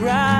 cry.